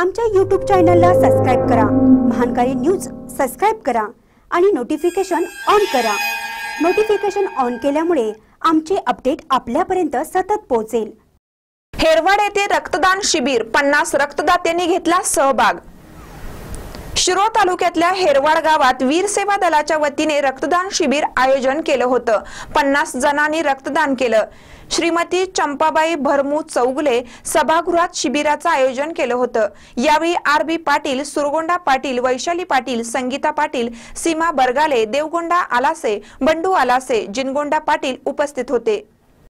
आमच्या यूट्यूब चॅनलला सबस्क्राईब करा. महानकारी न्यूज सबस्क्राईब करा आणि नोटिफिकेशन ऑन करा. नोटिफिकेशन ऑन केल्यामुळे आमचे अपडेट आपल्यापर्यंत सतत पोहोचेल. हेरवाड येथे रक्तदान शिबिर. पन्नास रक्तदात्यांनी घेतला सहभाग. शिरोळ तालुक्यातल्या हेरवाड गावात वीर सेवा दलाच्या वतीने रक्तदान शिबिर आयोजन केलं होतं. पन्नास जणांनी रक्तदान केलं. श्रीमती चंपाबाई भरमू चौगले सभागृहात शिबिराचं आयोजन केलं होतं. यावेळी आर बी पाटील सुरगोंडा पाटील वैशाली पाटील संगीता पाटील सीमा बरगाले देवगोंडा आलासे बंडू आलासे जिनगोंडा पाटील उपस्थित होते.